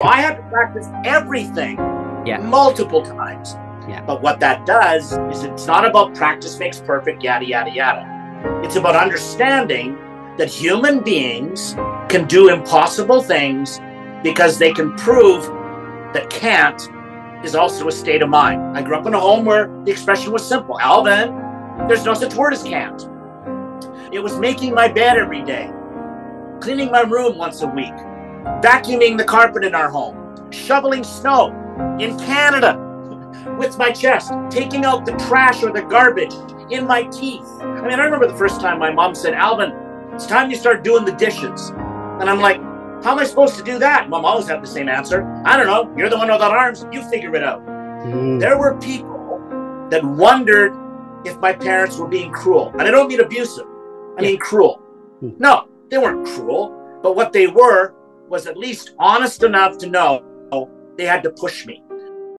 I had to practice everything Yeah. multiple times. Yeah. But what that does is it's not about practice makes perfect, yada, yada, yada. It's about understanding that human beings can do impossible things because they can prove that can't is also a state of mind. I grew up in a home where the expression was simple Alvin, there's no such word as can't. It was making my bed every day, cleaning my room once a week, vacuuming the carpet in our home, shoveling snow in Canada with my chest, taking out the trash or the garbage in my teeth. I mean, I remember the first time my mom said, Alvin, it's time you start doing the dishes. And I'm like, how am I supposed to do that? Mom always had the same answer. I don't know. You're the one without arms. You figure it out. Mm. There were people that wondered if my parents were being cruel. And I don't mean abusive, I mean cruel. Hmm. No, they weren't cruel. But what they were was at least honest enough to know they had to push me.